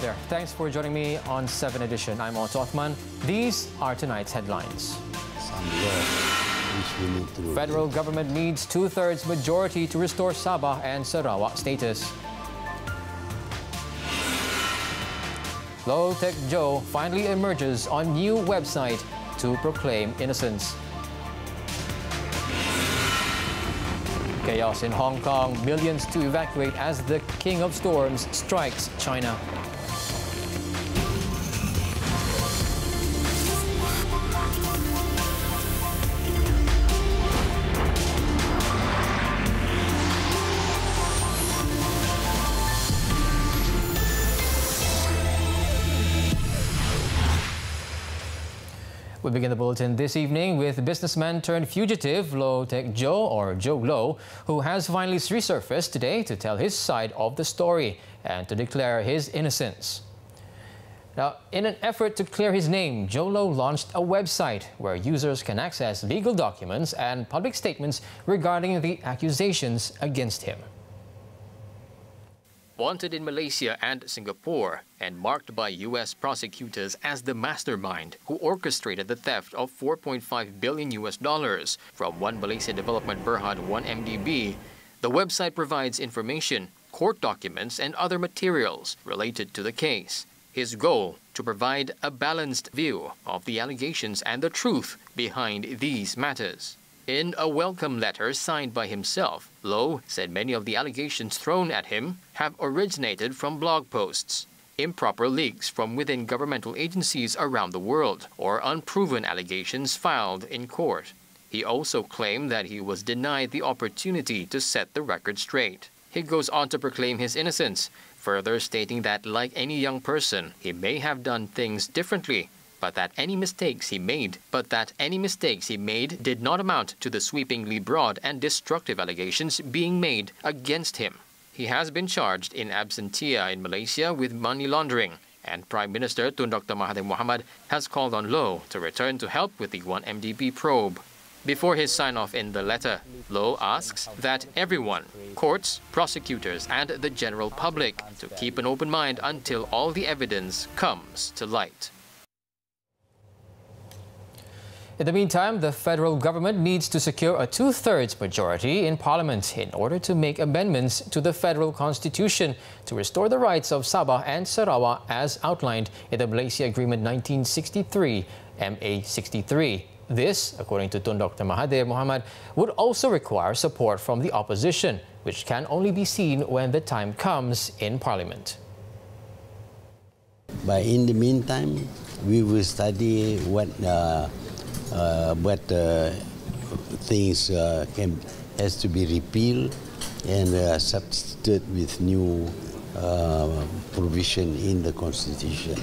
There. Thanks for joining me on 7 Edition. I'm Otto Othman. These are tonight's headlines. Federal government needs two-thirds majority to restore Sabah and Sarawak status. Low Taek Jho finally emerges on new website to proclaim innocence. Chaos in Hong Kong, millions to evacuate as the king of storms strikes China. We begin the bulletin this evening with businessman turned fugitive Low Taek Jho, or Jho Low, who has finally resurfaced today to tell his side of the story and to declare his innocence. Now, in an effort to clear his name, Jho Low launched a website where users can access legal documents and public statements regarding the accusations against him wanted in Malaysia and Singapore, and marked by U.S. prosecutors as the mastermind who orchestrated the theft of 4.5 billion US dollars from One Malaysia Development Berhad 1MDB, the website provides information, court documents, and other materials related to the case. His goal to provide a balanced view of the allegations and the truth behind these matters. In a welcome letter signed by himself, Low said many of the allegations thrown at him have originated from blog posts, improper leaks from within governmental agencies around the world, or unproven allegations filed in court. He also claimed that he was denied the opportunity to set the record straight. He goes on to proclaim his innocence, further stating that, like any young person, he may have done things differently but that any mistakes he made, but that any mistakes he made did not amount to the sweepingly broad and destructive allegations being made against him. He has been charged in absentia in Malaysia with money laundering, and Prime Minister Tun Dr. Mahathir Mohamad has called on Low to return to help with the 1MDB probe. Before his sign-off in the letter, Low asks that everyone, courts, prosecutors, and the general public, to keep an open mind until all the evidence comes to light. In the meantime, the federal government needs to secure a two-thirds majority in parliament in order to make amendments to the federal constitution to restore the rights of Sabah and Sarawak as outlined in the Malaysia Agreement 1963, MA63. This, according to Tun Dr. Mahathir Mohamad, would also require support from the opposition, which can only be seen when the time comes in parliament. But in the meantime, we will study what uh, but uh, things uh, can has to be repealed and uh, substituted with new uh, provision in the constitution.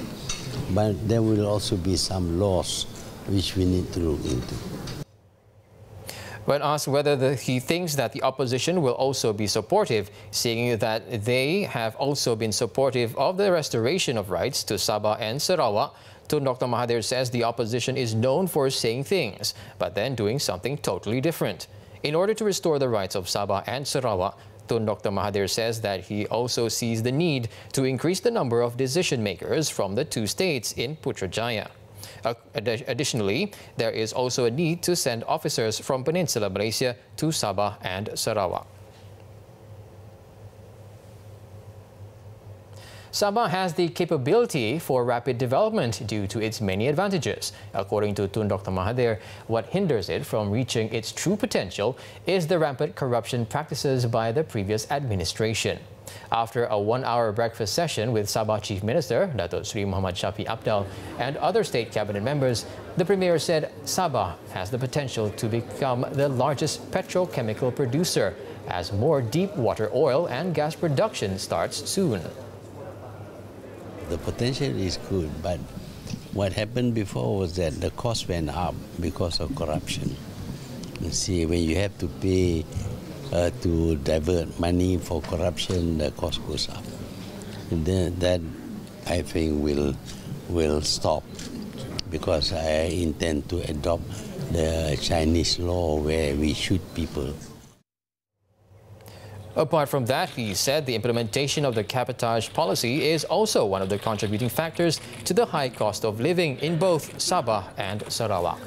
But there will also be some laws which we need to look into. When asked whether the, he thinks that the opposition will also be supportive, seeing that they have also been supportive of the restoration of rights to Sabah and Sarawak, Tun Dr. Mahathir says the opposition is known for saying things, but then doing something totally different. In order to restore the rights of Sabah and Sarawak, Tun Dr. Mahathir says that he also sees the need to increase the number of decision makers from the two states in Putrajaya. Additionally, there is also a need to send officers from Peninsula Malaysia to Sabah and Sarawak. Sabah has the capability for rapid development due to its many advantages. According to Tun Dr. Mahathir, what hinders it from reaching its true potential is the rampant corruption practices by the previous administration. After a one-hour breakfast session with Sabah Chief Minister Datuk Sri Muhammad Shafie Apdal and other state cabinet members, the Premier said Sabah has the potential to become the largest petrochemical producer as more deep water oil and gas production starts soon the potential is good, but what happened before was that the cost went up because of corruption. You see, when you have to pay uh, to divert money for corruption, the cost goes up. And then that, I think, will will stop because I intend to adopt the Chinese law where we shoot people. Apart from that, he said the implementation of the cabotage policy is also one of the contributing factors to the high cost of living in both Sabah and Sarawak.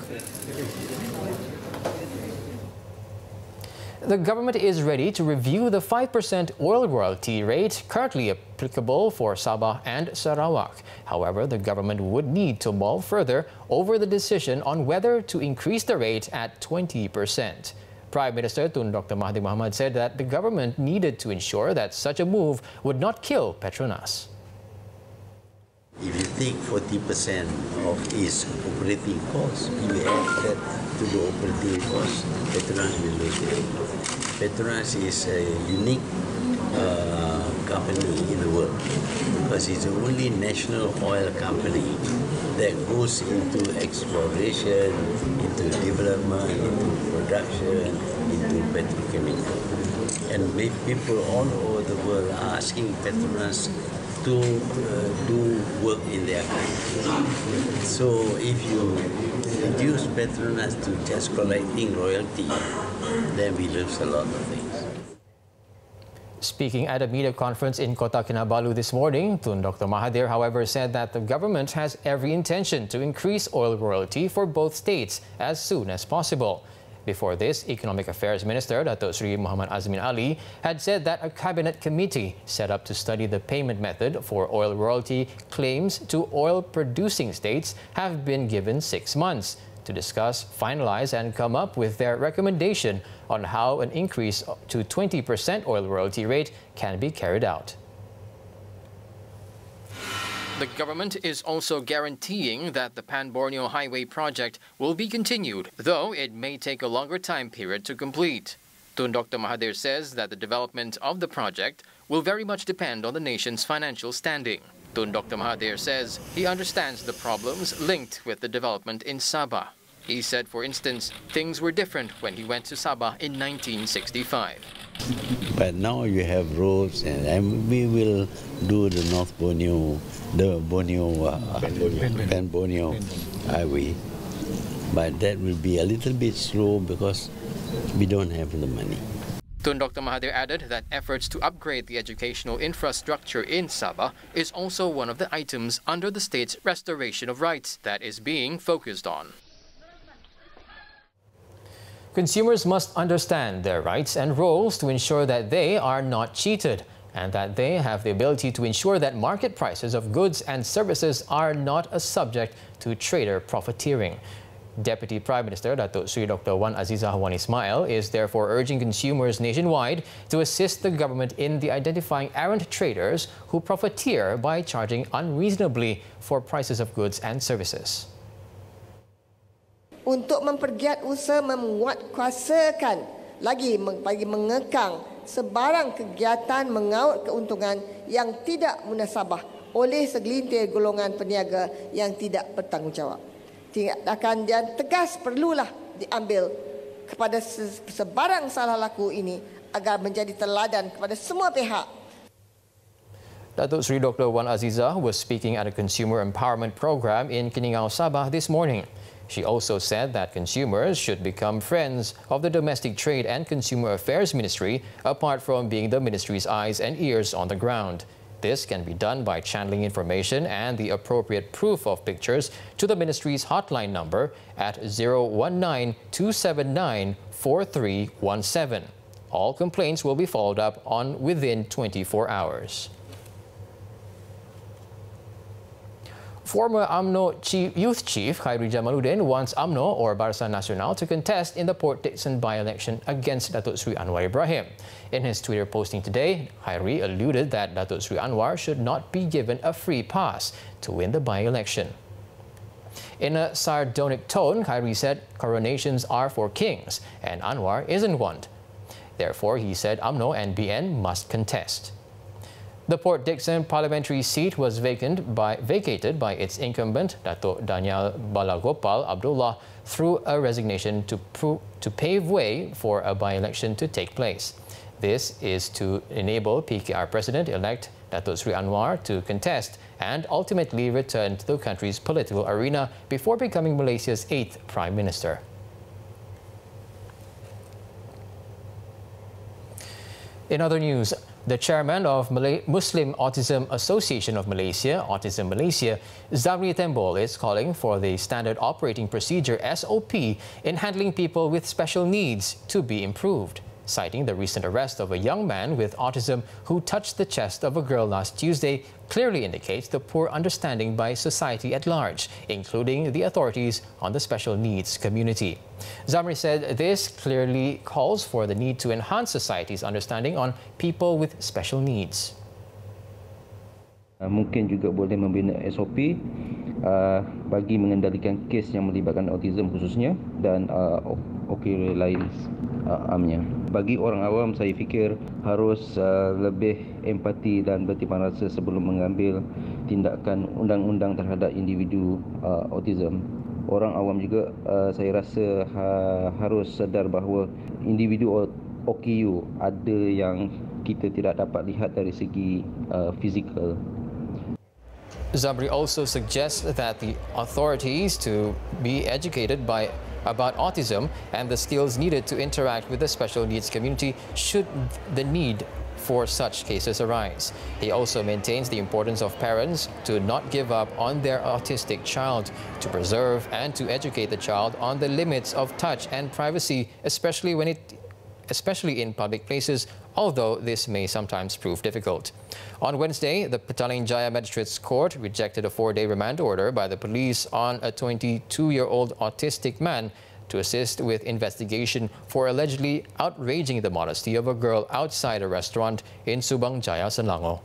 The government is ready to review the 5% oil royalty rate currently applicable for Sabah and Sarawak. However, the government would need to mull further over the decision on whether to increase the rate at 20%. Prime Minister Tun Dr. Mahathir Mohamad said that the government needed to ensure that such a move would not kill Petronas. If you take 40% of its operating cost, you add that to the operating cost, Petronas will lose it. Petronas is a unique uh, company in the world because it's the only national oil company that goes into exploration, into development, into production, into petrochemical. And people all over the world are asking Petronas to uh, do work in their country. So if you reduce Petronas to just collecting royalty, then we lose a lot of things. Speaking at a media conference in Kota Kinabalu this morning, Tun Dr. Mahathir, however, said that the government has every intention to increase oil royalty for both states as soon as possible. Before this, Economic Affairs Minister Dato Sri Muhammad Azmin Ali had said that a cabinet committee set up to study the payment method for oil royalty claims to oil-producing states have been given six months to discuss, finalize and come up with their recommendation on how an increase to 20% oil royalty rate can be carried out. The government is also guaranteeing that the Pan-Borneo Highway project will be continued, though it may take a longer time period to complete. Tun Dr. Mahathir says that the development of the project will very much depend on the nation's financial standing. Tun Dr. Mahathir says he understands the problems linked with the development in Sabah. He said, for instance, things were different when he went to Sabah in 1965. But now you have roads, and, and we will do the North Borneo, the Borneo, uh, Pan Borneo highway. But that will be a little bit slow because we don't have the money. Tun Dr. Mahathir added that efforts to upgrade the educational infrastructure in Sabah is also one of the items under the state's restoration of rights that is being focused on. Consumers must understand their rights and roles to ensure that they are not cheated and that they have the ability to ensure that market prices of goods and services are not a subject to trader profiteering. Deputy Prime Minister Datuk Sri Dr. Wan Azizah Wan Ismail is therefore urging consumers nationwide to assist the government in the identifying errant traders who profiteer by charging unreasonably for prices of goods and services. Untuk mempergiat usaha memuat kuasakan lagi bagi mengekang sebarang kegiatan mengaut keuntungan yang tidak munasabah oleh segelintir golongan peniaga yang tidak bertanggungjawab. Tindakan dan tegas perlulah diambil kepada sebarang salah laku ini agar menjadi teladan kepada semua pihak. Datuk Sri Dr. Wan Azizah was speaking at a consumer empowerment program in Keningau, Sabah this morning. She also said that consumers should become friends of the Domestic Trade and Consumer Affairs Ministry apart from being the ministry's eyes and ears on the ground. This can be done by channeling information and the appropriate proof of pictures to the ministry's hotline number at 019-279-4317. All complaints will be followed up on within 24 hours. Former UMNO chief, youth chief Khairy Jamaluddin wants UMNO or Barisan Nasional to contest in the Port Dickson by-election against Datuk Sri Anwar Ibrahim. In his Twitter posting today, Khairy alluded that Datuk Sri Anwar should not be given a free pass to win the by-election. In a sardonic tone, Khairy said coronations are for kings and Anwar isn't one. Therefore, he said UMNO and BN must contest. The Port Dickson parliamentary seat was by, vacated by its incumbent, Dato Daniel Balagopal Abdullah, through a resignation to, to pave way for a by-election to take place. This is to enable PKR President-elect Dato Sri Anwar to contest and ultimately return to the country's political arena before becoming Malaysia's eighth Prime Minister. In other news, the chairman of Malay Muslim Autism Association of Malaysia, Autism Malaysia, Zamri Tembol, is calling for the Standard Operating Procedure SOP in handling people with special needs to be improved citing the recent arrest of a young man with autism who touched the chest of a girl last Tuesday clearly indicates the poor understanding by society at large, including the authorities on the special needs community. Zamri said this clearly calls for the need to enhance society's understanding on people with special needs. Uh, mungkin juga boleh membina SOP uh, bagi mengendalikan kes yang melibatkan autism khususnya dan uh, okey lain amnya. Bagi orang awam saya fikir harus uh, lebih empati dan bertimbang rasa sebelum mengambil tindakan undang-undang terhadap individu uh, autism. Orang awam juga uh, saya rasa ha, harus sedar bahawa individu OKU ada yang kita tidak dapat lihat dari segi fizikal Zamri also suggests that the authorities to be educated by about autism and the skills needed to interact with the special needs community should the need for such cases arise. He also maintains the importance of parents to not give up on their autistic child, to preserve and to educate the child on the limits of touch and privacy, especially when it especially in public places, although this may sometimes prove difficult. On Wednesday, the Petaling Jaya Magistrates Court rejected a four-day remand order by the police on a 22-year-old autistic man to assist with investigation for allegedly outraging the modesty of a girl outside a restaurant in Subang Jaya, Selangor.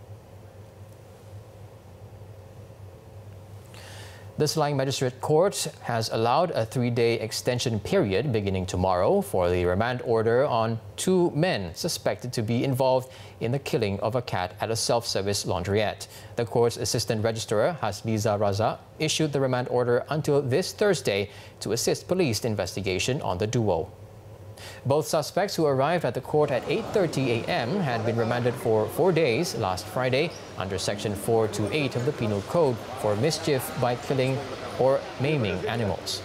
The Selayang Magistrate Court has allowed a three-day extension period beginning tomorrow for the remand order on two men suspected to be involved in the killing of a cat at a self-service laundrette. The court's assistant registrar, Hasliza Raza, issued the remand order until this Thursday to assist police investigation on the duo. Both suspects who arrived at the court at 8.30 a.m. had been remanded for four days last Friday under Section 428 of the Penal Code for mischief by killing or maiming animals.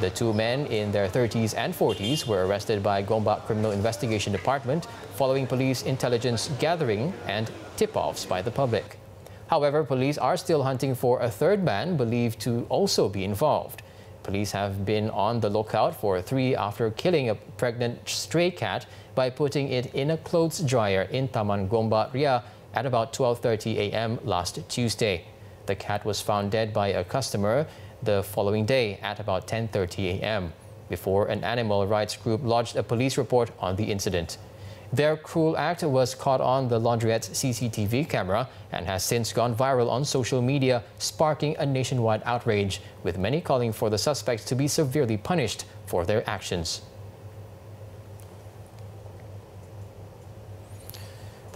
The two men in their 30s and 40s were arrested by Gombak Criminal Investigation Department following police intelligence gathering and tip-offs by the public. However, police are still hunting for a third man believed to also be involved. Police have been on the lookout for three after killing a pregnant stray cat by putting it in a clothes dryer in Taman Gombak Ria at about 12.30 a.m. last Tuesday. The cat was found dead by a customer the following day at about 10.30 a.m. before an animal rights group lodged a police report on the incident. Their cruel act was caught on the laundrette's CCTV camera and has since gone viral on social media, sparking a nationwide outrage, with many calling for the suspects to be severely punished for their actions.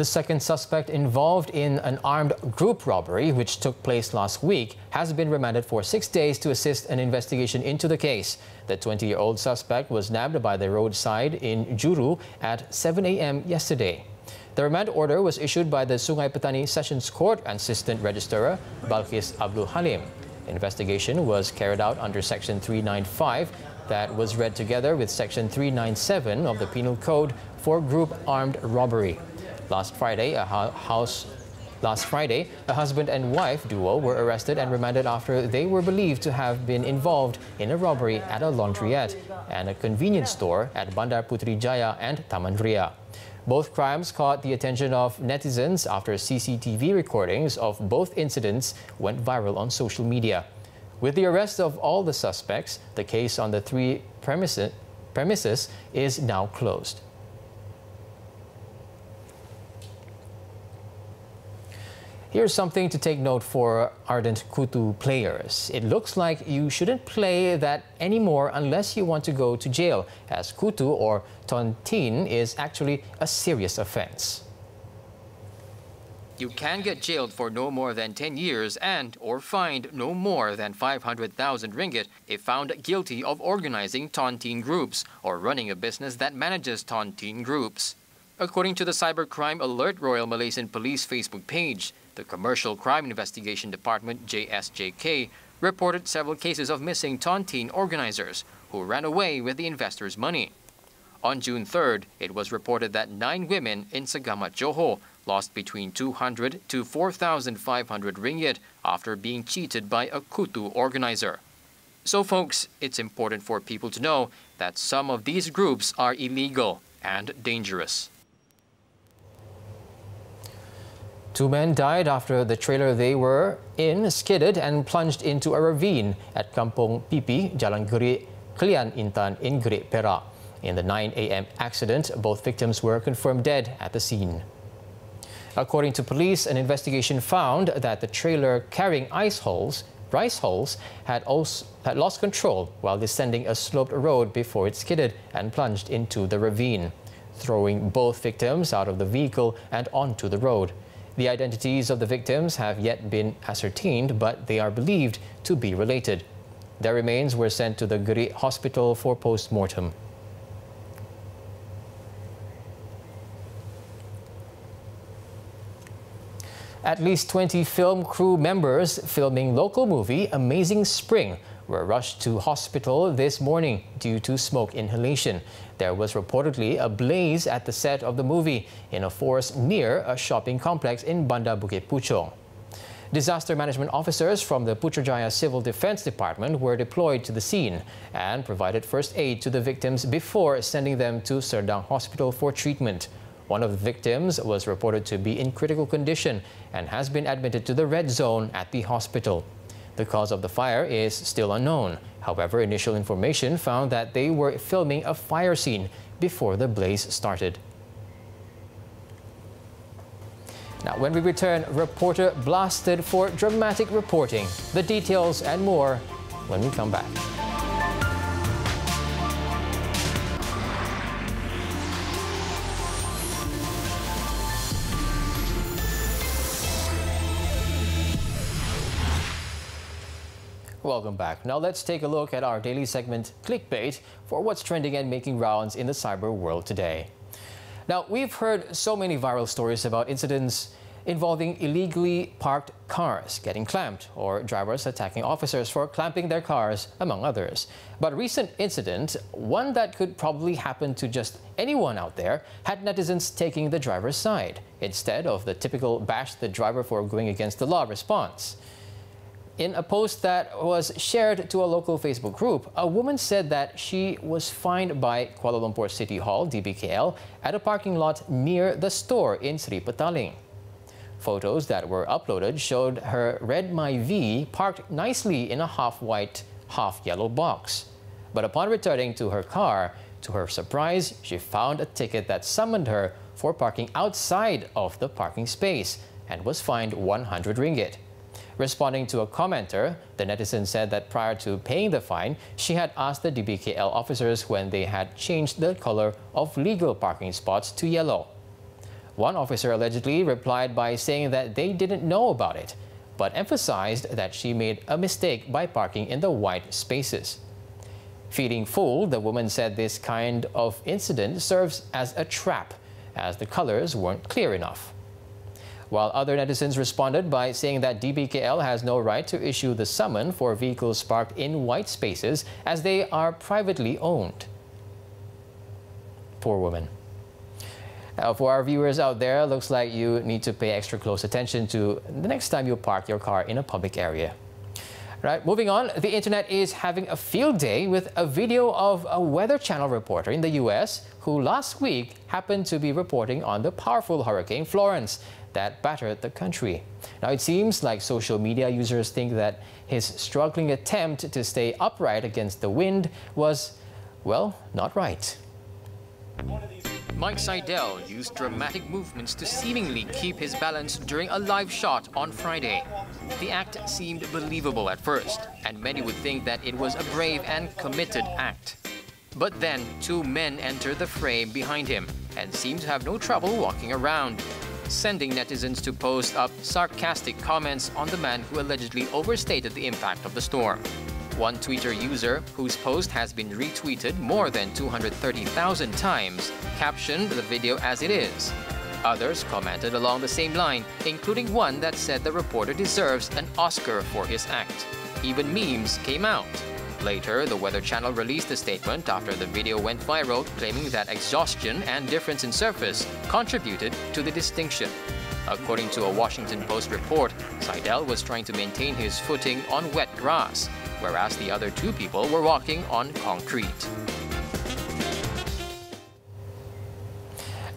The second suspect involved in an armed group robbery, which took place last week, has been remanded for six days to assist an investigation into the case. The 20-year-old suspect was nabbed by the roadside in Juru at 7 a.m. yesterday. The remand order was issued by the Sungai Petani Sessions Court Assistant Registrar Balkis Abdul Halim. Investigation was carried out under Section 395 that was read together with Section 397 of the Penal Code for group armed robbery. Last Friday, a house Last Friday, a husband and wife duo were arrested and remanded after they were believed to have been involved in a robbery at a laundrette and a convenience store at Bandar Putri Jaya and Taman Ria. Both crimes caught the attention of netizens after CCTV recordings of both incidents went viral on social media. With the arrest of all the suspects, the case on the three premises, premises is now closed. Here's something to take note for ardent Kutu players. It looks like you shouldn't play that anymore unless you want to go to jail, as Kutu or Tontine is actually a serious offense. You can get jailed for no more than 10 years and or fined no more than 500,000 ringgit if found guilty of organizing tontine groups or running a business that manages tontine groups. According to the Cybercrime Alert Royal Malaysian Police Facebook page, the Commercial Crime Investigation Department, JSJK, reported several cases of missing tontine organizers who ran away with the investors' money. On June 3rd, it was reported that nine women in Segamat Johor lost between 200 to 4,500 ringgit after being cheated by a kutu organizer. So folks, it's important for people to know that some of these groups are illegal and dangerous. Two men died after the trailer they were in skidded and plunged into a ravine at Kampong Pipi, Jalan Gerik, Klian Intan in Gerik Perak. In the 9 a.m. accident, both victims were confirmed dead at the scene. According to police, an investigation found that the trailer carrying ice holes, rice holes had, also, had lost control while descending a sloped road before it skidded and plunged into the ravine, throwing both victims out of the vehicle and onto the road. The identities of the victims have yet been ascertained, but they are believed to be related. Their remains were sent to the Gerik hospital for post-mortem. At least 20 film crew members filming local movie Amazing Spring were rushed to hospital this morning due to smoke inhalation. There was reportedly a blaze at the set of the movie in a forest near a shopping complex in Bandar Bukit Puchong. Disaster management officers from the Putrajaya Civil Defense Department were deployed to the scene and provided first aid to the victims before sending them to Serdang Hospital for treatment. One of the victims was reported to be in critical condition and has been admitted to the red zone at the hospital. The cause of the fire is still unknown. However, initial information found that they were filming a fire scene before the blaze started. Now, when we return, reporter blasted for dramatic reporting. The details and more when we come back. Welcome back. Now let's take a look at our daily segment Clickbait for what's trending and making rounds in the cyber world today. Now, we've heard so many viral stories about incidents involving illegally parked cars getting clamped or drivers attacking officers for clamping their cars, among others. But a recent incident, one that could probably happen to just anyone out there, had netizens taking the driver's side instead of the typical bash the driver for going against the law response. In a post that was shared to a local Facebook group, a woman said that she was fined by Kuala Lumpur City Hall, DBKL, at a parking lot near the store in Sri Petaling. Photos that were uploaded showed her red Myvi parked nicely in a half-white, half-yellow box. But upon returning to her car, to her surprise, she found a ticket that summoned her for parking outside of the parking space and was fined 100 ringgit. Responding to a commenter, the netizen said that prior to paying the fine, she had asked the DBKL officers when they had changed the color of legal parking spots to yellow. One officer allegedly replied by saying that they didn't know about it, but emphasized that she made a mistake by parking in the white spaces. Feeling fooled, the woman said this kind of incident serves as a trap, as the colors weren't clear enough while other netizens responded by saying that DBKL has no right to issue the summon for vehicles parked in white spaces as they are privately owned. Poor woman. For our viewers out there, looks like you need to pay extra close attention to the next time you park your car in a public area. Right, moving on, the internet is having a field day with a video of a Weather Channel reporter in the U.S. who last week happened to be reporting on the powerful Hurricane Florence that battered the country. Now, it seems like social media users think that his struggling attempt to stay upright against the wind was, well, not right. Mike Seidel used dramatic movements to seemingly keep his balance during a live shot on Friday. The act seemed believable at first, and many would think that it was a brave and committed act. But then, two men entered the frame behind him and seemed to have no trouble walking around sending netizens to post up sarcastic comments on the man who allegedly overstated the impact of the storm. One Twitter user, whose post has been retweeted more than 230,000 times, captioned the video as it is. Others commented along the same line, including one that said the reporter deserves an Oscar for his act. Even memes came out. Later, the Weather Channel released a statement after the video went viral claiming that exhaustion and difference in surface contributed to the distinction. According to a Washington Post report, Seidel was trying to maintain his footing on wet grass, whereas the other two people were walking on concrete.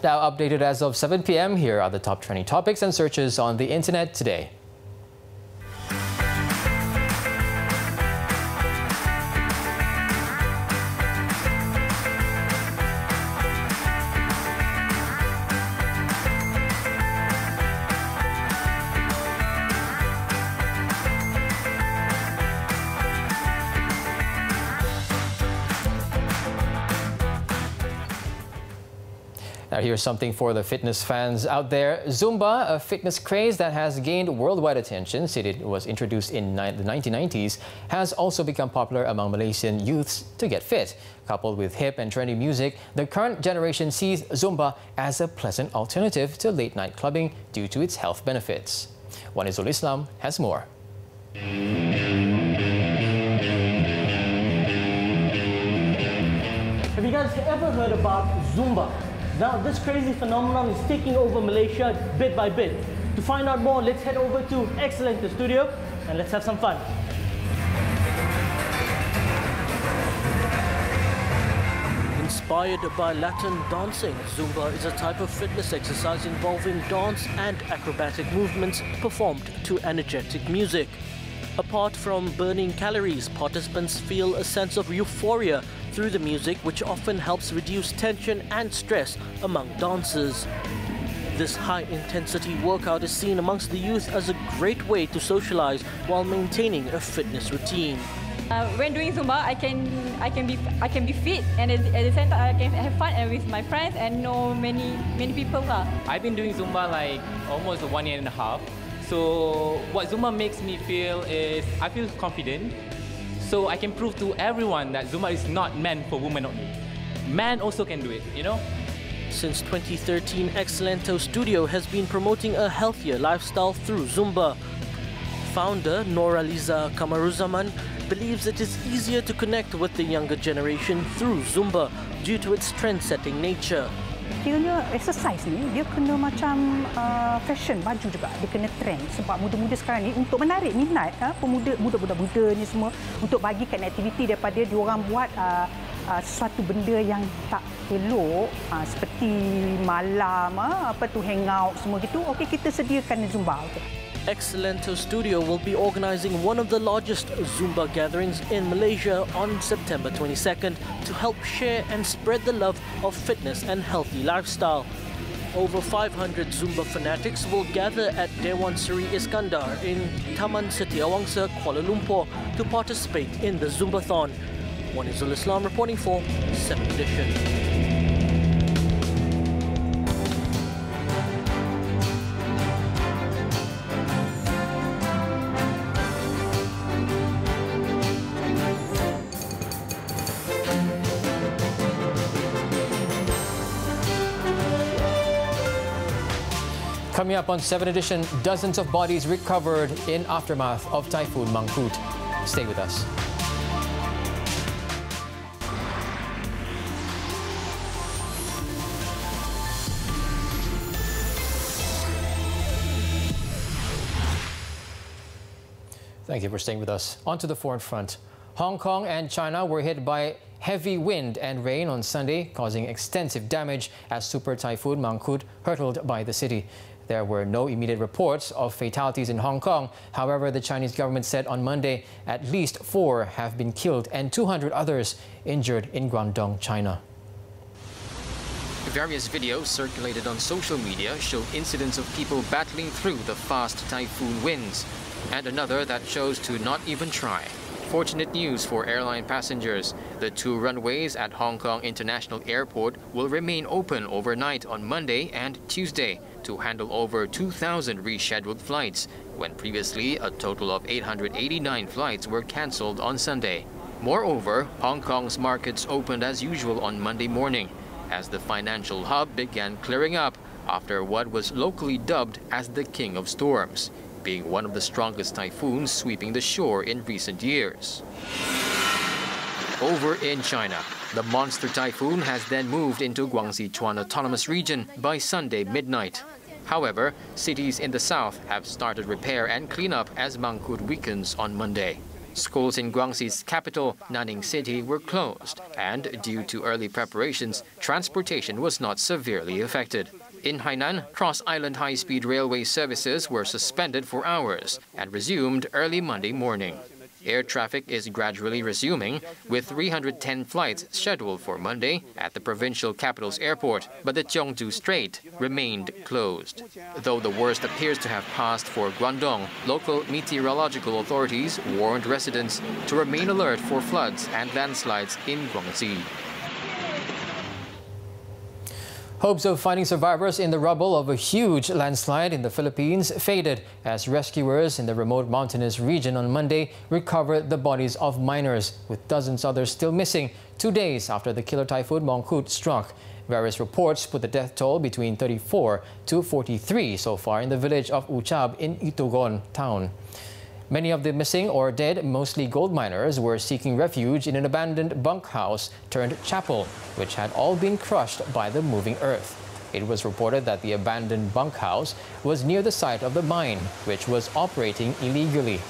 Now updated as of 7 p.m., here are the top trending topics and searches on the internet today. Here's something for the fitness fans out there. Zumba, a fitness craze that has gained worldwide attention since it was introduced in the 1990s, has also become popular among Malaysian youths to get fit. Coupled with hip and trendy music, the current generation sees Zumba as a pleasant alternative to late night clubbing due to its health benefits. Wanizul Islam has more. Have you guys ever heard about Zumba? Now, this crazy phenomenon is taking over Malaysia bit by bit. To find out more, let's head over to Excellento studio and let's have some fun. Inspired by Latin dancing, Zumba is a type of fitness exercise involving dance and acrobatic movements performed to energetic music. Apart from burning calories, participants feel a sense of euphoria through the music, which often helps reduce tension and stress among dancers. This high-intensity workout is seen amongst the youth as a great way to socialize while maintaining a fitness routine. Uh, when doing Zumba, I can I can be I can be fit and at, the same time I can have fun and with my friends and know many many people. Uh. I've been doing Zumba like almost one year and a half. So what Zumba makes me feel is I feel confident so I can prove to everyone that Zumba is not meant for women only. Man also can do it, you know? Since 2013, Excellento Studio has been promoting a healthier lifestyle through Zumba. Founder Nora Liza Kamaruzaman believes it is easier to connect with the younger generation through Zumba due to its trend-setting nature. Kiranya exercise ni dia kena macam uh, fashion baju juga dia kena trend sebab muda-muda sekarang ni untuk menarik minat uh, pemuda muda-muda muda ni semua untuk bagi bagikan aktiviti daripada diorang buat uh, uh, sesuatu benda yang tak elok uh, seperti malam uh, apa tu hangout semua gitu okey kita sediakan zumba okay. Excellento Studio will be organizing one of the largest Zumba gatherings in Malaysia on September 22nd to help share and spread the love of fitness and healthy lifestyle. Over 500 Zumba fanatics will gather at Dewan Seri Iskandar in Taman Setiawangsa, Kuala Lumpur to participate in the Zumbathon. Wanizul Islam reporting for 7th edition. Coming up on 7 Edition, dozens of bodies recovered in aftermath of Typhoon Mangkhut. Stay with us. Thank you for staying with us. On to the foreign front. Hong Kong and China were hit by heavy wind and rain on Sunday, causing extensive damage as Super Typhoon Mangkhut hurtled by the city. There were no immediate reports of fatalities in Hong Kong. However, the Chinese government said on Monday at least four have been killed and 200 others injured in Guangdong, China. Various videos circulated on social media showed incidents of people battling through the fast typhoon winds, and another that chose to not even try. Fortunate news for airline passengers. The two runways at Hong Kong International Airport will remain open overnight on Monday and Tuesday to handle over 2,000 rescheduled flights, when previously a total of 889 flights were cancelled on Sunday. Moreover, Hong Kong's markets opened as usual on Monday morning, as the financial hub began clearing up after what was locally dubbed as the King of Storms, being one of the strongest typhoons sweeping the shore in recent years. Over in China, the monster typhoon has then moved into Guangxi Zhuang Autonomous Region by Sunday midnight. However, cities in the south have started repair and cleanup as Mangkhut weakens on Monday. Schools in Guangxi's capital, Nanning City, were closed, and due to early preparations, transportation was not severely affected. In Hainan, cross-island high-speed railway services were suspended for hours and resumed early Monday morning. Air traffic is gradually resuming, with 310 flights scheduled for Monday at the provincial capital's airport, but the Qiongzhou Strait remained closed. Though the worst appears to have passed for Guangdong, local meteorological authorities warned residents to remain alert for floods and landslides in Guangxi. Hopes of finding survivors in the rubble of a huge landslide in the Philippines faded as rescuers in the remote mountainous region on Monday recovered the bodies of miners, with dozens others still missing two days after the killer typhoon Mangkhut struck. Various reports put the death toll between 34 to 43 so far in the village of Uchab in Itogon town. Many of the missing or dead, mostly gold miners, were seeking refuge in an abandoned bunkhouse turned chapel, which had all been crushed by the moving earth. It was reported that the abandoned bunkhouse was near the site of the mine, which was operating illegally.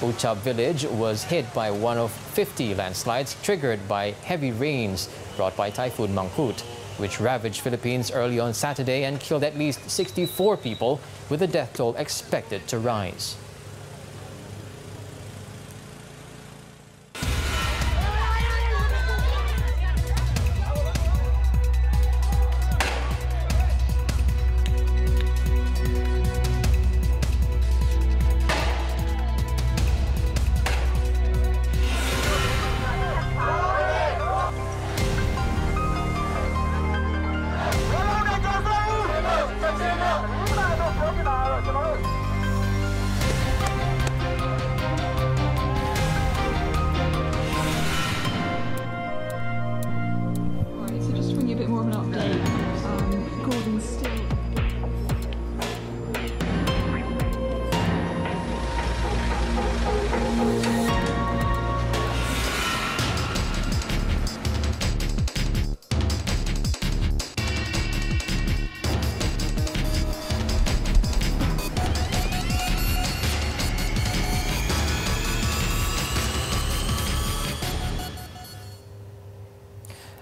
Uchab village was hit by one of 50 landslides triggered by heavy rains brought by Typhoon Mangkhut, which ravaged Philippines early on Saturday and killed at least 64 people, with the death toll expected to rise.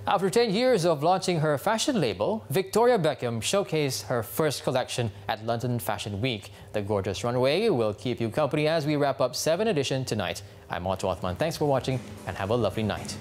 After 10 years of launching her fashion label, Victoria Beckham showcased her first collection at London Fashion Week. The gorgeous runway will keep you company as we wrap up 7 edition tonight. I'm Otto Othman. Thanks for watching and have a lovely night.